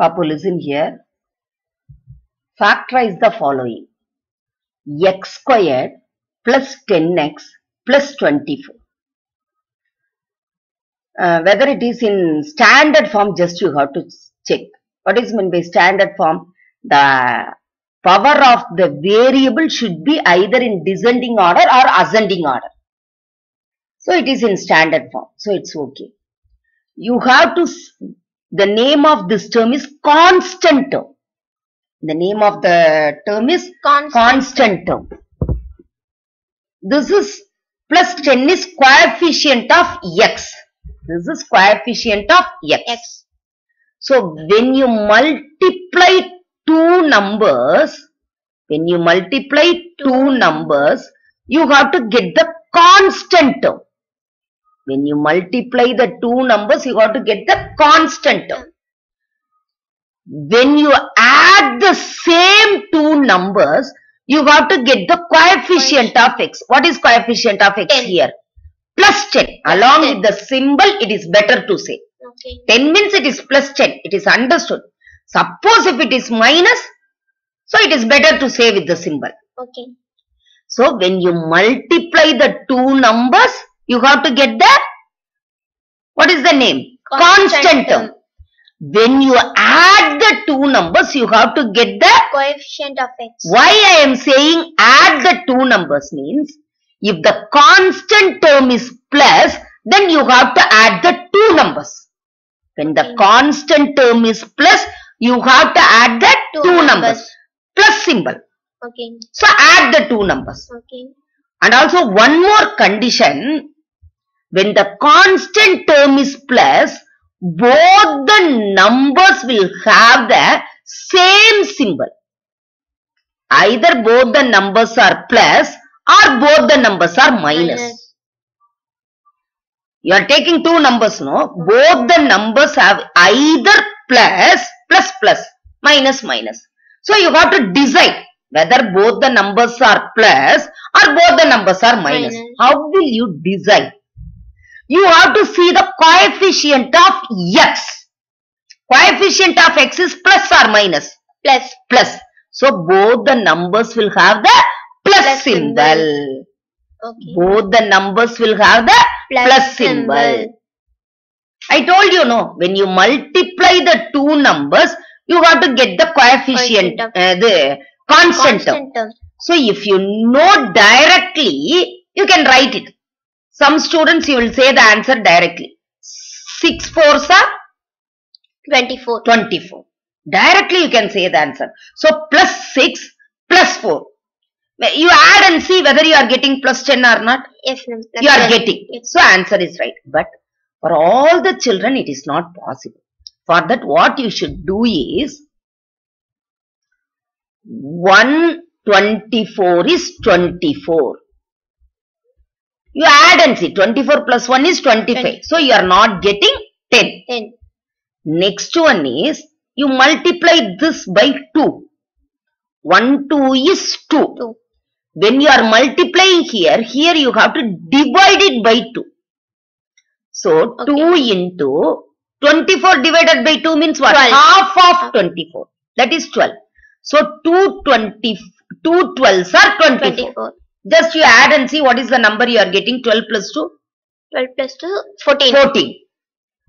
Papu, listen here. Factorize the following. x squared plus 10x plus 24. Uh, whether it is in standard form, just you have to check. What is meant by standard form? The power of the variable should be either in descending order or ascending order. So it is in standard form. So it's okay. You have to, the name of this term is constant term. The name of the term is Constant. constant term. This is plus 10 is coefficient of x. This is coefficient of x. X. So when you multiply two numbers, when you multiply two numbers, you have to get the constant term. When you multiply the two numbers, you have to get the constant term. When you add the same two numbers, you have to get the coefficient of x. What is coefficient of x 10. here? Plus 10. Along 10. with the symbol, it is better to say. Okay. 10 means it is plus 10. It is understood. Suppose if it is minus, so it is better to say with the symbol. Okay. So when you multiply the two numbers, you have to get the, what is the name? Constant, term. When you add the two numbers, you have to get the, Coefficient of X. why I am saying add the two numbers means, if the constant term is plus, then you have to add the two numbers. When the Okay. constant term is plus, you have to add the two, Two numbers. numbers. Plus symbol. Okay. So add the two numbers. Okay. And also one more condition, when the constant term is plus, both the numbers will have the same symbol. Either both the numbers are plus or both the numbers are minus. Minus. You are taking two numbers, no? Both the numbers have either plus, plus, plus, minus, minus. So you have to decide whether both the numbers are plus or both the numbers are minus. Minus. How will you decide? You have to see the coefficient of x. Coefficient of x is plus or minus? Plus. Plus. So both the numbers will have the plus, Plus symbol. symbol. Okay. Both the numbers will have the Plus plus symbol. symbol. I told you no, when you multiply the two numbers, you have to get the coefficient, of- uh, the constant. Constant term. So if you know directly, you can write it. Some students you will say the answer directly. 6 fours are 24. 24. Directly you can say the answer. So plus 6 plus 4. You add and see whether you are getting plus 10 or not. Yes, ma'am. You are right. getting. Yes. So answer is right. But for all the children, it is not possible. For that, what you should do is 124 is 24. You add and see. 24 plus 1 is 25. Twenty. So you are not getting 10. 10. Next one is you multiply this by 2. 1 2 is 2. 2. When you are multiplying here, here you have to divide it by 2. So Okay. 2 into 24 divided by 2 means what? 12. Half of 24. That is 12. So 2 20, 2 12s are 24. 24. Just you add and see what is the number you are getting 12 plus 2. 12 plus 2. 14. 14.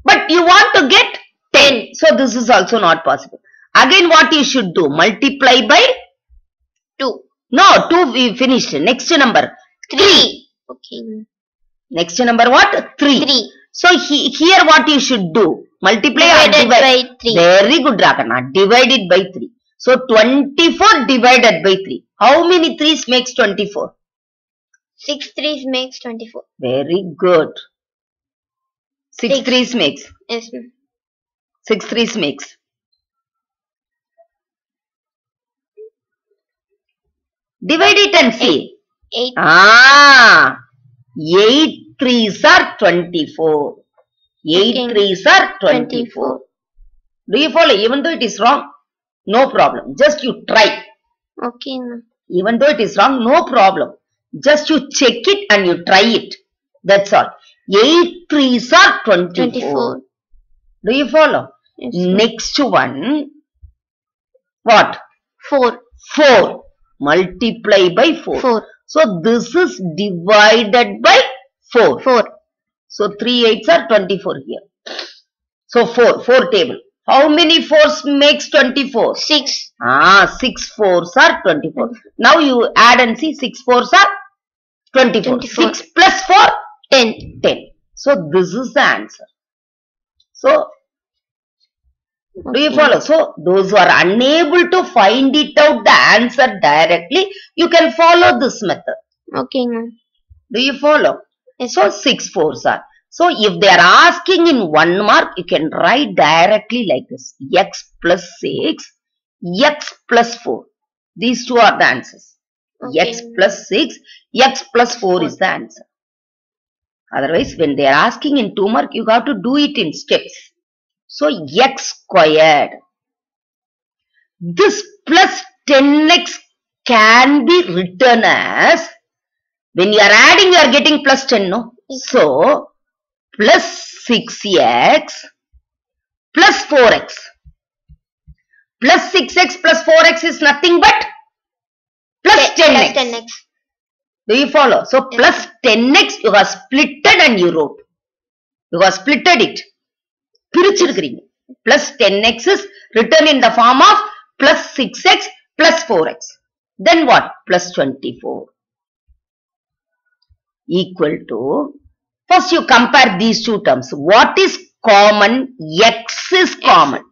But you want to get 10. So this is also not possible. Again what you should do? Multiply by 2. no 2 we finished. Next number 3. Okay. Next number what? 3. 3. So he, here what you should do? Multiply or Divided divide? by 3. Very good Rakana. Divide it by 3. So 24 divided by 3. How many 3's makes 24? 6 3s makes 24. Very good. 6 Six. 3's makes. Yes, ma'am. 6 3's makes. Divide it and see. 8. Ah, 8 3's are 24. 8 Okay. 3's are 24. Do you follow? Even though it is wrong, no problem. Just you try. Okay, ma'am. Even though it is wrong, no problem. Just you check it and you try it. That's all. 8 3's are 24. 24. Do you follow? Yes. Next one, what? 4. 4. Multiply by 4. 4. So this is divided by 4. 4. So 3 8s are 24 here. So 4, 4 table. How many 4s makes 24? 6. Ah, 6 4s are 24. Now you add and see 6 4s are 24. 24. 6 plus 4, 10. 10. So this is the answer. So do you follow? So those who are unable to find it out the answer directly, you can follow this method. Okay, ma'am. Do you follow? Yes, So six fours are. So if they are asking in one mark, you can write directly like this. X plus 6, X plus 4. These two are the answers. Okay. X plus 6, X plus 4 is the answer. Otherwise, when they are asking in two mark, you have to do it in steps. So X squared. This plus 10X can be written as, when you are adding, you are getting plus 10, no? So, plus 6x plus 4x. Plus 6x plus 4x is nothing but plus 10x. Plus 10x. Do you follow? So, Yes. plus 10x you have splitted and you wrote. You have splitted it. பிரிச்சிருக்கிறீங்க. Plus 10x is written in the form of plus 6x plus 4x. Then what? Plus 24. Equal to, first you compare these two terms. What is common? X is common.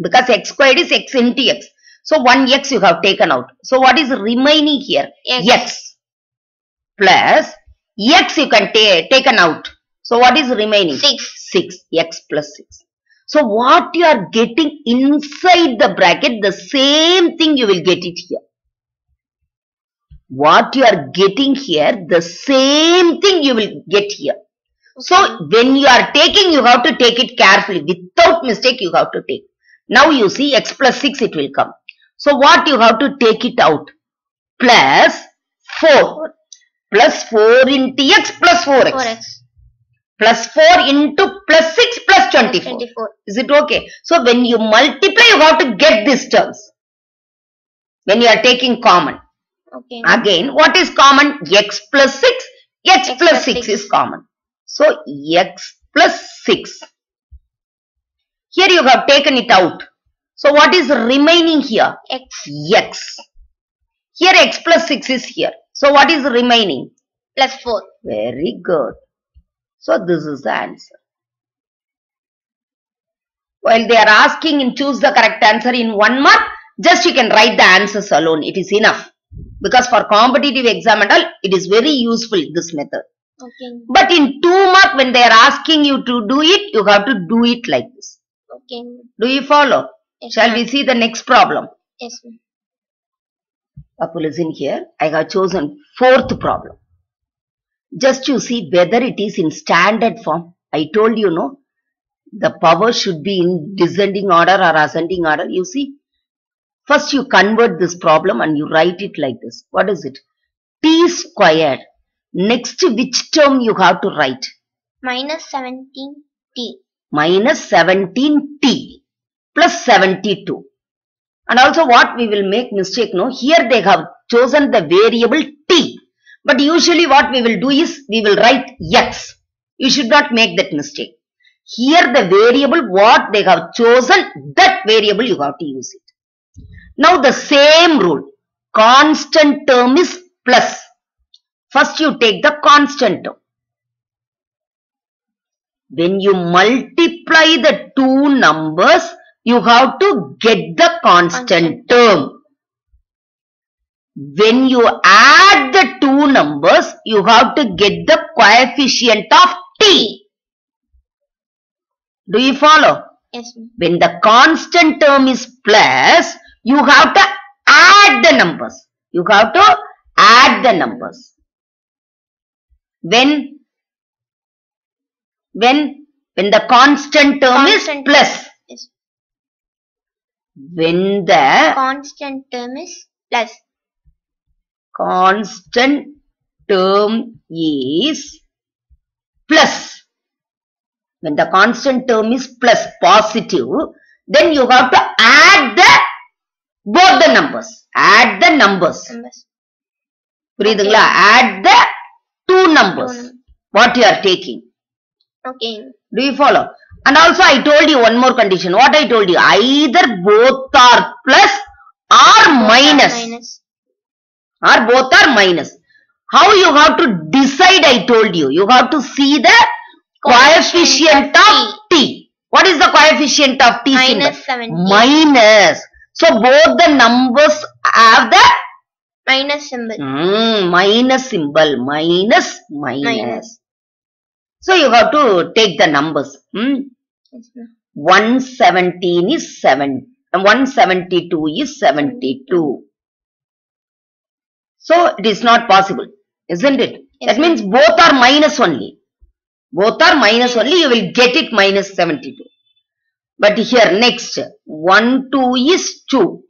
Because x squared is x into x. So one x you have taken out. So what is remaining here? X. X plus x you can take taken out. So what is remaining? 6. 6 x plus 6 so what you are getting inside the bracket the same thing you will get it here what you are getting here the same thing you will get here so when you are taking you have to take it carefully without mistake you have to take now you see x plus 6 it will come so what you have to take it out plus 4 plus 4 into x plus 4x 4x. plus 4 into plus 6 plus 24. 24. Is it okay? So when you multiply, you have to get these terms. When you are taking common. Okay. Again, what is common? x plus 6. x, X plus plus 6 6. is common. So x plus 6. Here you have taken it out. So what is remaining here? X. x. Here x plus 6 is here. So what is remaining? Plus 4. Very good. So this is the answer. While they are asking in choose the correct answer in one mark, just you can write the answers alone. It is enough. Because for competitive exam and all, it is very useful this method. Okay. But in two mark, when they are asking you to do it, you have to do it like this. Okay. Do you follow? Yes, Shall we see the next problem? Yes. Apple listen here. I have chosen fourth problem. Just to see whether it is in standard form. I told you, no, the power should be in descending order or ascending order. You see, first you convert this problem and you write it like this. What is it? T squared. Next, which term you have to write? Minus 17t. Minus 17t plus 72. And also what we will make mistake, no? Here they have chosen the variable t. But usually what we will do is we will write x. You should not make that mistake. Here the variable what they have chosen, that variable you have to use it. Now the same rule. Constant term is plus. First you take the constant term. When you multiply the two numbers, you have to get the constant Constant. term. When you add the two numbers, you have to get the coefficient of t. Do you follow? Yes. When the constant term is plus, you have to add the numbers. You have to add the numbers. When, when, when the constant term Constant is plus. Yes. When the Constant term is plus. constant term is plus. When the constant term is plus positive, then you have to add the both the numbers. Add the numbers. numbers. புரியுதுங்களா? Add the two numbers. numbers. What you are taking. Okay. Do you follow? And also I told you one more condition. What I told you? Either both are plus or minus. Minus. Or both are minus. How you have to decide I told you. You have to see the coefficient Coefficient of of t. What is the coefficient of t Minus symbol? 17. Minus. So both the numbers have the Minus symbol. mm, minus symbol. Minus, minus. Minus. So you have to take the numbers. Hmm? Yes, 117 is 7. and 172 is 72. So it is not possible, isn't it? Yes, that means both are minus only. Both are minus only, you will get it minus 72. But here next, 1, 2 is 2.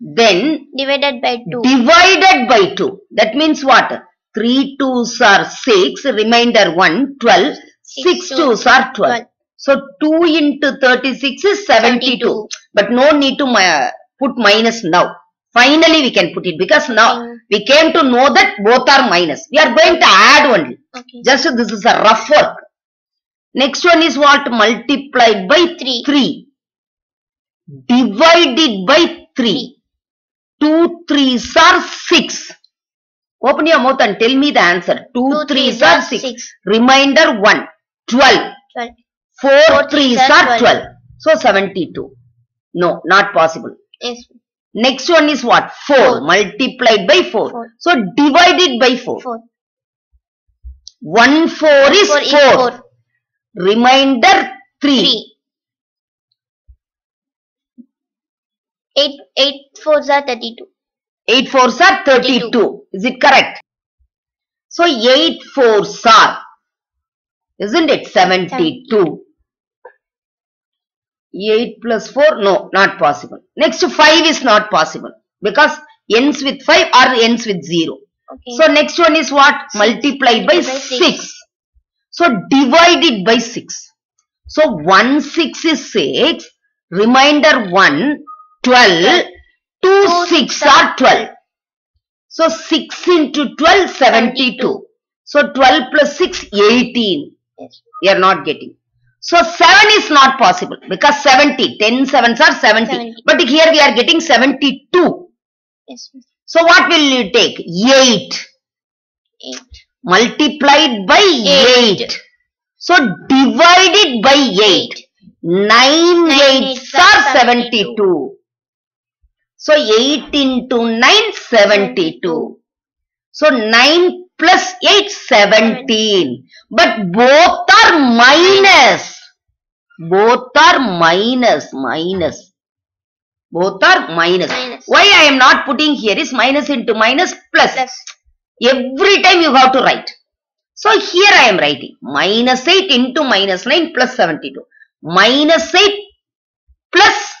Then Divided by 2. divided by 2. That means what? 3 2s are 6, remainder 1, 12. 6 Six 2s are 12. 12. So 2 into 36 is 72. 72. But no need to put minus now. Finally we can put it because now Okay. we came to know that both are minus. We are going to add only. Okay. Just this is a rough work. Next one is what? Multiplied by Three. 3. Divided by 3. 2 3s are 6. Open your mouth and tell me the answer. 2 Two 3s threes are are 6. six. Remainder 1. 12. 12. 4 Four 3s threes are are 12. So 72. No, not possible. Yes. Next one is what? 4. Four. Multiplied by 4. Four. So divided by 4. 4. 1 4 is 4. Four is 4. Remainder 3. 3. 8, 8 4s are 32. 8 4s are 32. 32. Is it correct? So 8 4s are, isn't it? 72. 8 plus 4, no, not possible. Next 5 is not possible because ends with 5 or ends with 0. Okay. So next one is what? Multiplied by By 6. six. So divide it by 6. So 1 6 is 6. Remainder 1, 12. 2 Two 6 six are are 12. So 6 into 12, 72. 72. So 12 plus 6, 18. yes. We are not getting. So 7 is not possible because 70. 10 sevens are 70. 70. But here we are getting 72. Yes. So what will you take? 8. 8. Multiplied by 8. Eight. So divided by 8. 9 Nine eights are 72. So 8 into 9, 72. So 9 plus 8, 17. But both are minus. Both are minus, minus. Both are minus. Minus. Why I am not putting here is minus into minus plus. Plus. Every time you have to write. So here I am writing minus 8 into minus 9 plus 72. Minus 8 plus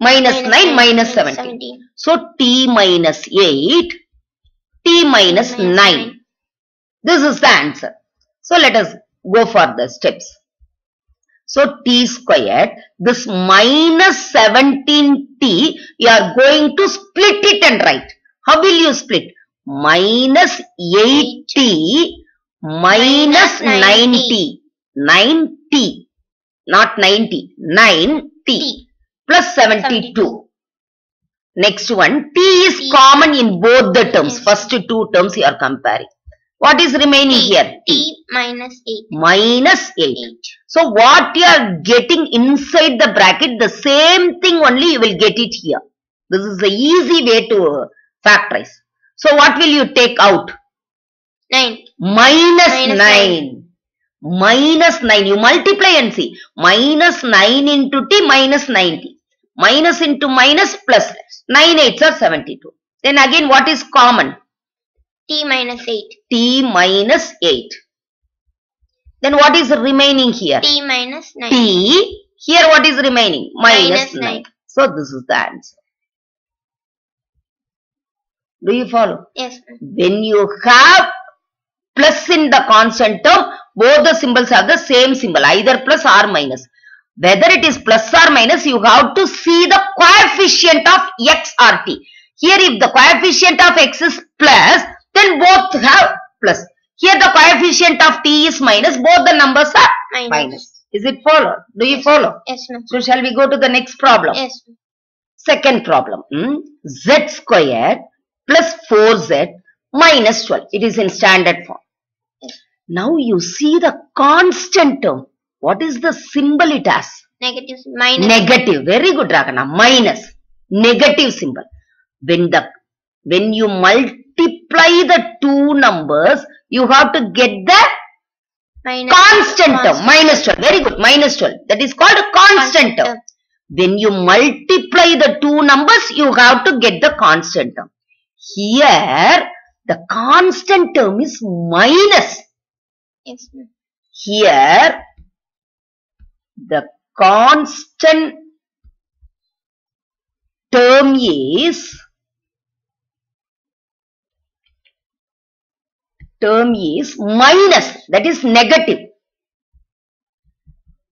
minus 9 minus 17. So t minus 8, t minus 9. This is the answer. So let us go for the steps. So t squared, this minus 17t, you are going to split it and write. How will you split? Minus 8t minus Minus 90. Not 90. 9t plus 72. 72. Next one, t is common in both the terms. First two terms you are comparing. What is remaining here? T minus 8. Minus 8. 8. So what you are getting inside the bracket, the same thing only you will get it here. This is the easy way to factorize. So what will you take out? 9. Minus Minus 9. Minus 9. You multiply and see. Minus 9 into t minus 90. Minus into minus 9 8s are 72. Then again what is common? T minus 8. t minus 8. Then what is remaining here? T minus 9. t. Here what is remaining? Minus Minus 9. nine. So this is the answer. Do you follow? Yes. ma'am. When you have plus in the constant term, both the symbols have the same symbol, either plus or minus. Whether it is plus or minus, you have to see the coefficient of x or t. Here, if the coefficient of x is plus, then both have plus. Here, the coefficient of t is minus, both the numbers are Minus. minus. Is it follow? Do you follow? Yes, ma'am. So, shall we go to the next problem? Yes. ma'am. Second problem. hmm, z squared plus 4z minus 12. It is in standard form. Now you see the constant term. What is the symbol it has? Negative. Negative minus. Negative. Very good, Rakana. Minus. Negative symbol. When the when you multiply the two numbers, you have to get the minus. constant term. constant. Minus 12. Very good. Minus 12. That is called a constant term. When you multiply the two numbers, you have to get the constant term. Here, the constant term is minus. Yes, ma'am. Here, the constant term is term is minus that is negative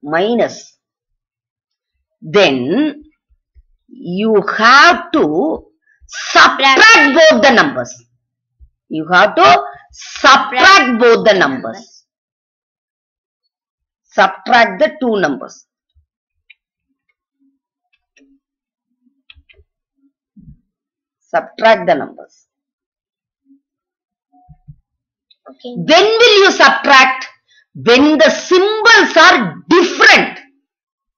minus then you have to subtract both the numbers. You have to subtract both the numbers. Subtract the two numbers. Subtract the numbers. Okay. when will you subtract? When the symbols are different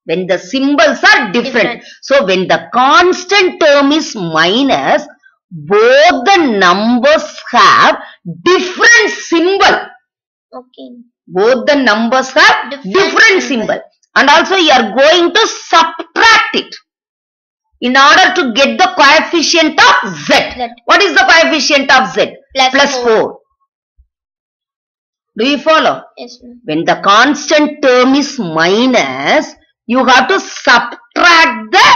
when the symbols are different. Different. so when the constant term is minus both the numbers have different symbol Okay. both the numbers have Different different, symbol. symbol and also you are going to subtract it in order to get the coefficient of z. What is the coefficient of z? Plus Plus four. 4. Do you follow? Yes. When the constant term is minus, you have to subtract the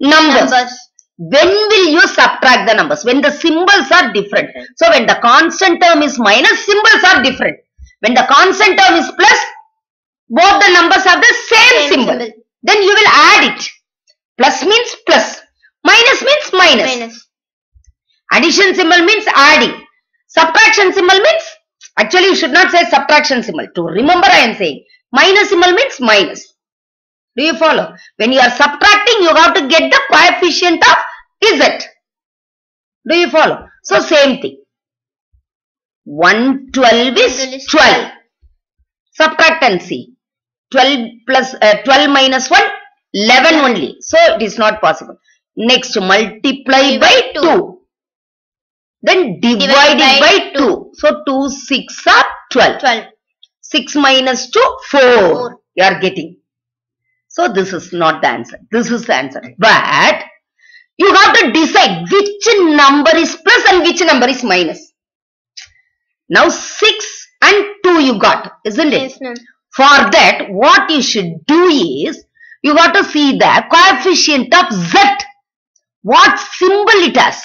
numbers. Numbers. When will you subtract the numbers? When the symbols are different. So when the constant term is minus, symbols are different. When the constant term is plus, both the numbers have the same, Same symbol. symbol. Then you will add it. Plus means plus. Minus means minus. Minus. Addition symbol means adding. Subtraction symbol means, actually you should not say subtraction symbol. To remember I am saying, minus symbol means minus. Do you follow? When you are subtracting, you have to get the coefficient of Z. Do you follow? So same thing. 112 is 12 is 12. Subtract and see. 12 plus uh, 12 minus 1, 11 only. So it is not possible. Next, multiply by 2. Then divide Divide it by by 2. So 2 6 are 12. 12. 6 minus 2, 4. Four. You are getting. So this is not the answer. This is the answer. But you have to decide which number is plus and which number is minus. Now 6 and 2 you got, isn't it? Yes, ma'am. For that, what you should do is, you got to see the coefficient of Z. What symbol it has?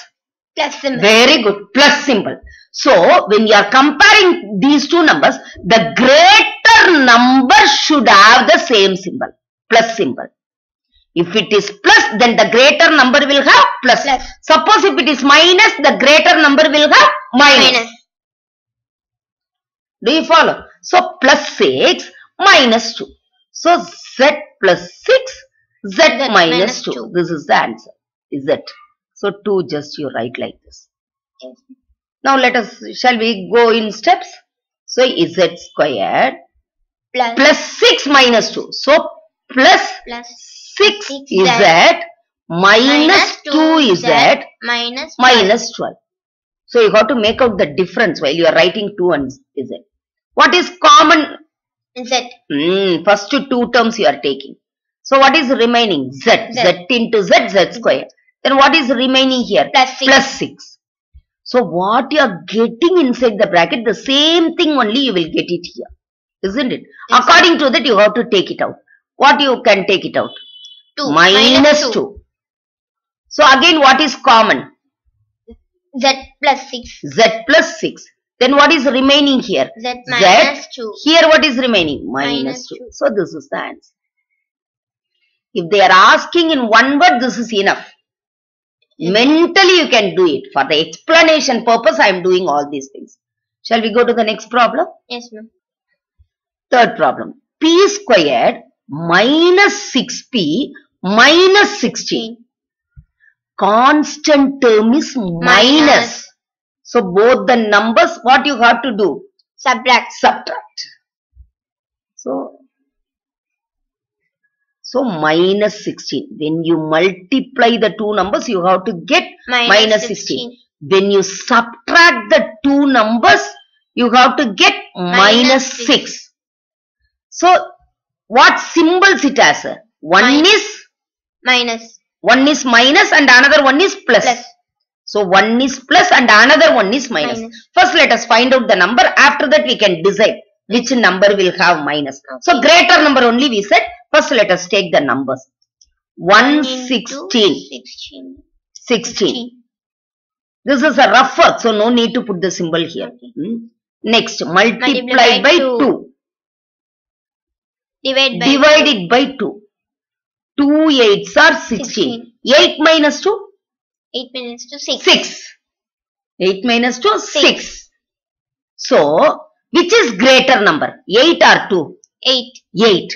Plus symbol. Very good. Plus symbol. So, when you are comparing these two numbers, the greater number should have the same symbol. Plus symbol. If it is plus, then the greater number will have plus. Plus. Suppose if it is minus, the greater number will have minus. Minus. Do you follow? So, plus 6 minus 2. So, Z plus 6, Z, minus minus 2. two. This is the answer. Is it? So, 2 just you write like this. Yes. Now let us, shall we go in steps? So z squared Plus. plus 6 minus 2. So plus Plus. 6 6 z Z minus 2 z Minus. minus 12. So you have to make out the difference while you are writing 2 and z. What is common? Z. Hmm, first two terms you are taking. So what is remaining? Z. Z, Z. into z, z square. Then what is remaining here? Plus 6. plus 6. So what you are getting inside the bracket, the same thing only you will get it here. Isn't it? Yes. According to that, you have to take it out. What you can take it out? 2. Minus 2. So again, what is common? Z plus 6. Z plus 6. Then what is remaining here? Z minus 2. Here what is remaining? Minus Minus 2. two. So this is the answer. If they are asking in one word, this is enough. Mentally you can do it. For the explanation purpose, I am doing all these things. Shall we go to the next problem? Yes, ma'am. Third problem. P squared minus 6P minus 16. Constant term is minus. Minus. So both the numbers, what you have to do? Subtract. Subtract. So, so minus 16. When you multiply the two numbers, you have to get Minus minus 16. When you subtract the two numbers, you have to get minus Minus 6. six. So, what symbols it has? One Minus. is, Minus. one is minus and another one is plus. Plus. So, one is plus and another one is minus. Minus. First, let us find out the number. After that, we can decide which number will have minus. So, greater number only we said. First, let us take the numbers. 116, 16. 16. This is a rough work, so no need to put the symbol here. Okay. Hmm. Next, multiply by two. 2. Divide by Divide it by 2. 2 8s are 16. 16. 8 minus 2? 8 2, 6. 6. 8 minus 2? 6. Six. So, which is greater number? 8 or 2? 8. 8.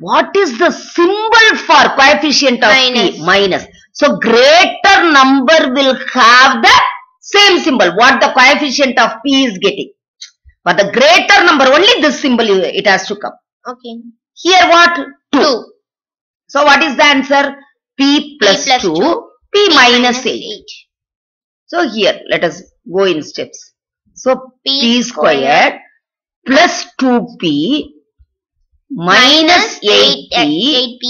What is the symbol for coefficient of Minus. p? Minus. So, greater number will have the same symbol. What the coefficient of p is getting. For the greater number, only this symbol it has to come. Okay. Here what? 2. 2. So, what is the answer? p plus, plus 2, two, p P minus 8. So, here let us go in steps. So, P p squared plus 2p minus 8p 8p.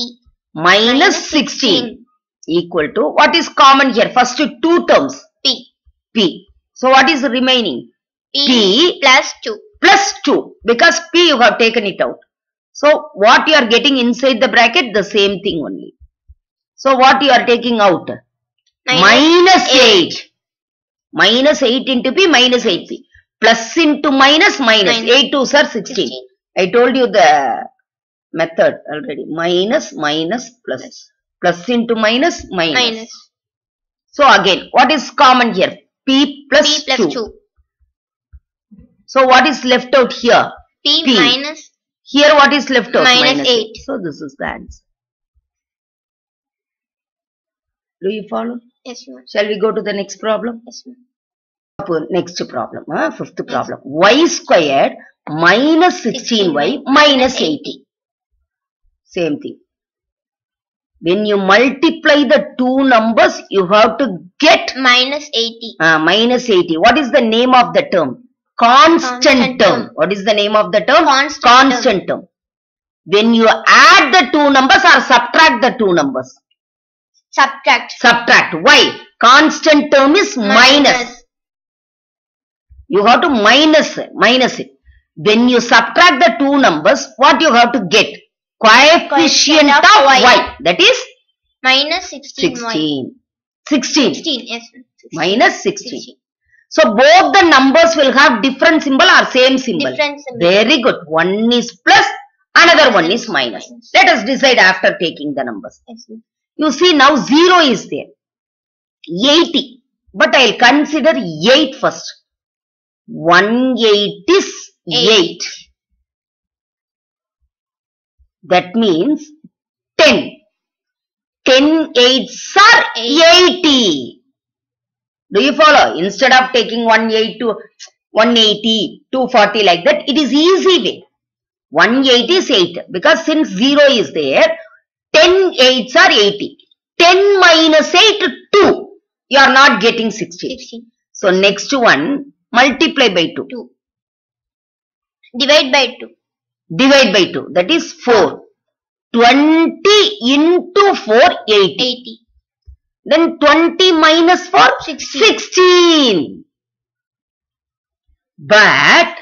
minus uh, 16 equal to what is common here? First two terms P. p. So what is remaining? P, P. plus 2. Plus 2 because p you have taken it out. So what you are getting inside the bracket the same thing only. So what you are taking out? minus 8. Minus 8 into p minus 8p. Plus into minus minus. Minus. 8 2s are 16. 16. I told you the method already. Minus minus plus. Plus into minus minus. Minus. So again, what is common here? P plus, P plus 2. 2. So what is left out here? P, P. minus Here what is left out? Minus eight. So this is the answer. Do you follow? yes, ma'am. Shall we go to the next problem? Yes, ma'am. Next problem, huh? fifth problem. y squared minus 16y minus 80. Same thing. When you multiply the two numbers, you have to get Minus 80. uh, minus 80. What is the name of the term? Constant, Constant term. term. What is the name of the term? Constant Constant term. When you add the two numbers or subtract the two numbers? Subtract. Subtract. Why? Constant term is minus. You have to minus, minus it. When you subtract the two numbers, what you have to get? Coefficient Coefficient of, of y. y. That is Minus 16. 16. 16. 16. Yes. ma'am. 16. Minus 16. So both the numbers will have different symbol or same symbol. Different symbol. Very good. One is plus, another one is minus. Let us decide after taking the numbers. You see now 0 is there. 80. But I will consider 8 first. 180 is 8. Eight. That means 10. 10 8s are Eight. 80. Do you follow? Instead of taking 180 to 180, 240 like that, it is easy way. 180 is 8 because since 0 is there, 10 8s are 80. 10 minus 8, 2. You are not getting 60. 16. So next one, multiply by 2. 2. Divide by 2. Divide by 2. That is 4. 20 into 4, 80. 80. Then 20 minus 4, 16. 16. But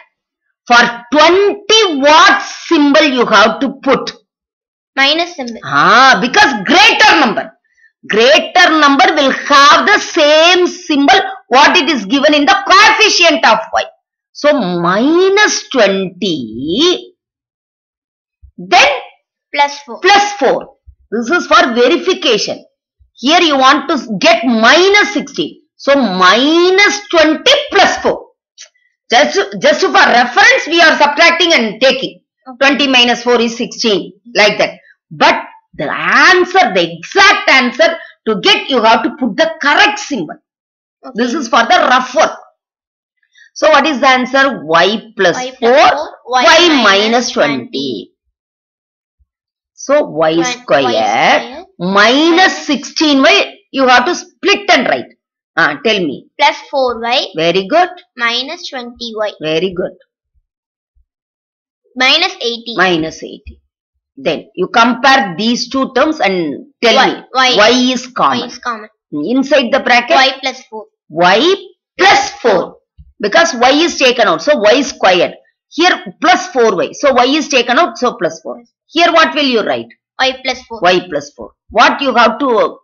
for 20 what symbol you have to put? Minus symbol. Ah, because greater number. Greater number will have the same symbol what it is given in the coefficient of y. So minus 20, then Plus 4. plus 4. This is for verification. Here you want to get minus 16. So minus 20 plus 4. Just, just for reference, we are subtracting and taking. 20 minus 4 is 16. Like that. But the answer, the exact answer to get, you have to put the correct symbol. Okay. This is for the rough work. So what is the answer? y plus Y 4, plus 4, y, y minus minus 20. 20. So y Y- y square minus 16y you have to split and write. Ah, tell me. plus 4y Very good. minus 20y Very good. minus 80. Minus 80. Then you compare these two terms and tell Y- me Y. y is y common. is common. Inside the bracket y plus 4. y plus 4 because y is taken out so y squared here plus 4y so y is taken out so plus 4 here what will you write? Y plus 4. y plus 4 what you have to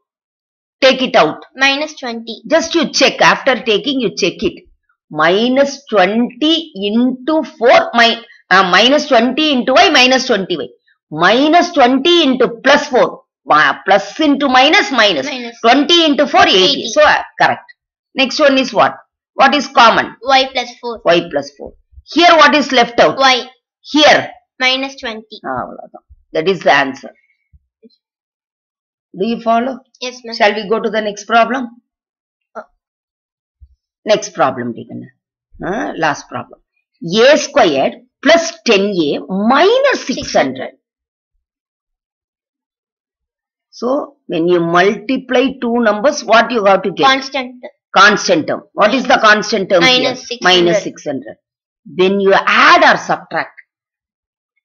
take it out? Minus 20. just you check. After taking you check it. Minus 20 into 4 my uh, minus 20 into y minus 20y minus 20 into plus 4 uh, plus into minus minus. Minus. 20 into 4 80, 80. so uh, correct. Next one is what? What is common? Y plus 4. y plus 4 here what is left out? Y. Here? Minus 20. Ah, that is the answer. Do you follow? Yes, ma'am. Shall we go to the next problem? Oh. Next problem taken. Uh, ah, last problem. A squared plus 10a minus 600. 600. So, when you multiply two numbers, what you have to get? Constant. Constant term. What is the constant term? Minus here? 600. Minus 600. When you add or subtract.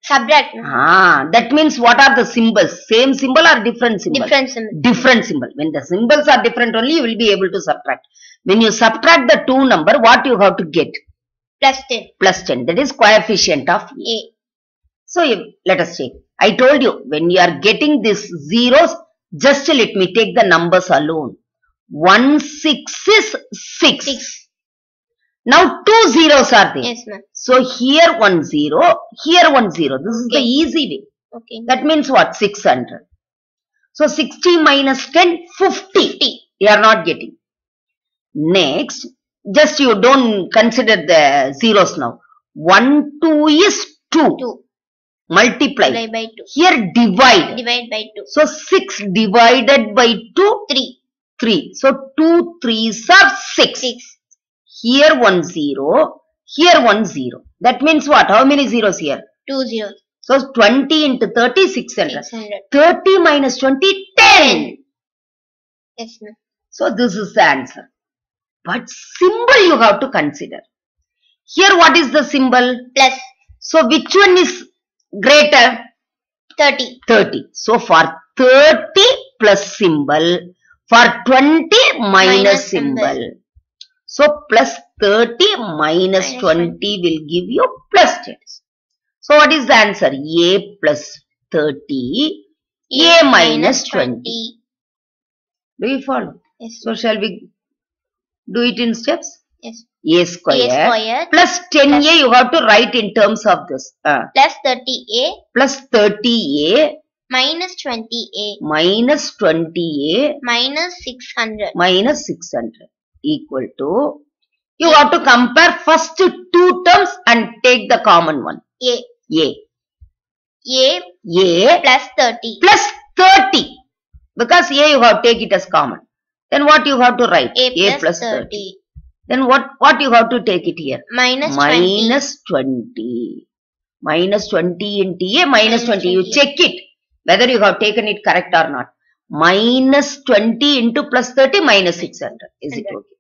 Subtract. Ah, that means what are the symbols? Same symbol or different symbol? Different symbol. different symbol. When the symbols are different only, you will be able to subtract. When you subtract the two number, what you have to get? Plus 10. Plus 10. That is coefficient of A. So, you- let us take. I told you, when you are getting these zeros, just let me take the numbers alone. 1, 6 is 6. 6. Now, two zeros are there. Yes, ma'am. So, here one zero, here one zero. This is the easy way. Okay. That means what? 600. So 60 minus 10, 50. 50. You are not getting. Next, just you don't consider the zeros now. 1, 2 is 2. 2. Multiply. Divide by 2. Here divide. Divide by 2. So 6 divided by 2, 3. 3. So 2 3s are 6. 6. Here one zero, here one zero. That means what? How many zeros here? 2 zeros. So 20 into 30, 600. 600. 30 minus 20, 10. Yes, ma'am. So this is the answer. But symbol you have to consider. Here what is the symbol? Plus So which one is greater? 30. 30. So for 30 plus symbol, for 20 minus, Minus symbol. symbol. So plus 30 minus Minus 20 will give you plus 10. So what is the answer? A plus 30, A minus 20. Do you follow? Yes. So shall we do it in steps? Yes. A square, A square plus 10a you have to write in terms of this. Uh, plus 30a plus 30a minus 20a minus 20a minus 600. minus 600 equal to you have to compare first two terms and take the common one. A. A. A A plus 30. plus 30 because A you have take it as common. Then what you have to write? A a plus 30. Then what, what you have to take it here? Minus 20. minus 20. Minus 20 into A, minus Minus 20. You check it whether you have taken it correct or not. Minus 20 into plus 30 minus 600. Is it 100. okay?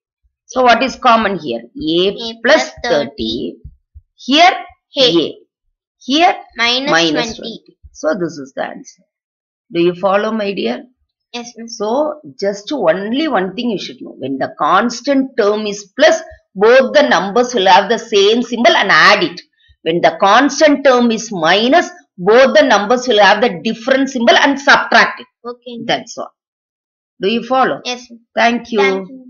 So what is common here? A, A plus plus 30. Here Hey. A. Here Minus, minus 20. 20. So this is the answer. Do you follow my dear? Yes, ma'am. So just only one thing you should know. When the constant term is plus, both the numbers will have the same symbol and add it. When the constant term is minus, both the numbers will have the different symbol and subtract it. Okay. That's all. Do you follow? Yes. Thank you. Thank you.